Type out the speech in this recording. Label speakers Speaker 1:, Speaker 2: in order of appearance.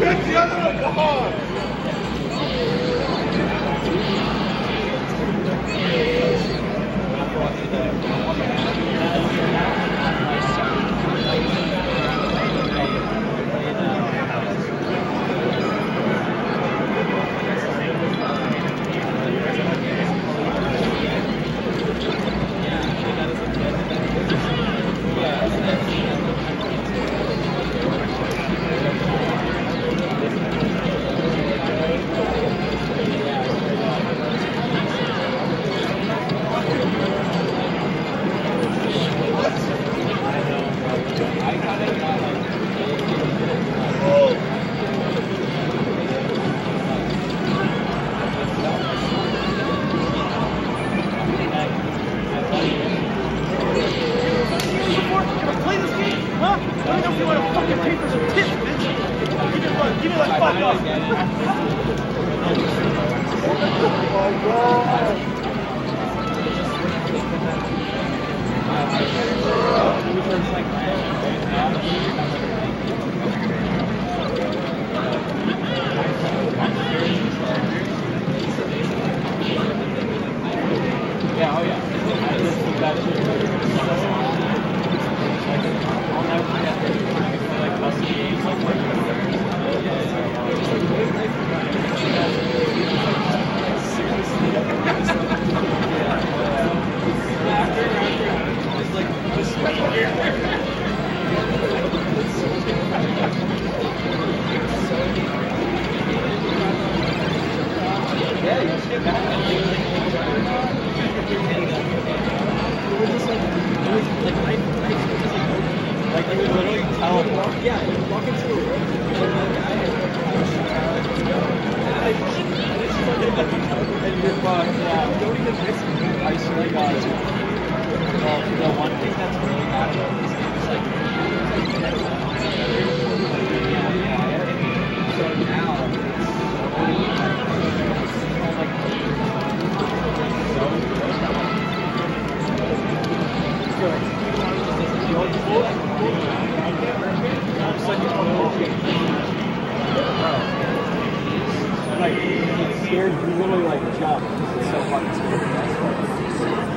Speaker 1: Oh my
Speaker 2: god!
Speaker 1: Thank you. Like, scared, you literally like jump. It's so fucking scary.